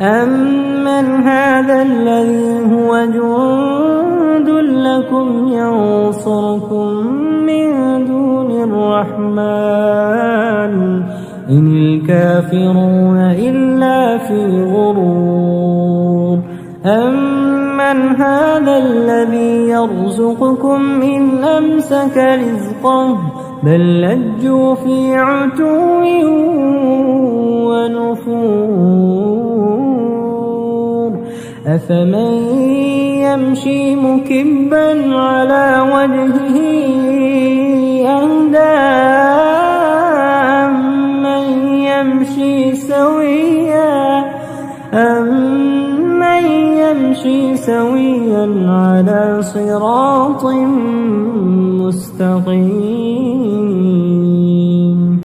أَمَّنْ هَٰذَا الَّذِي هُوَ جُندٌ لَّكُمْ يَنصُرُكُم مِّن دُونِ الرَّحْمَٰنِ ۚ إِنِ الْكَافِرُونَ إِلَّا فِي غُرُورٍ أَمَّنْ هَٰذَا الَّذِي يَرْزُقُكُمْ إِنْ أَمْسَكَ رِزْقَهُ ۚ بَل لَّجُّوا فِي عُتُوٍّ أَفَمَن يَمْشِي مُكِبًّا عَلَىٰ وَجْهِهِ أَهْدَىٰ أَمَّن يَمْشِي سَوِيًّا عَلَىٰ صِرَاطٍ مُّسْتَقِيمٍ.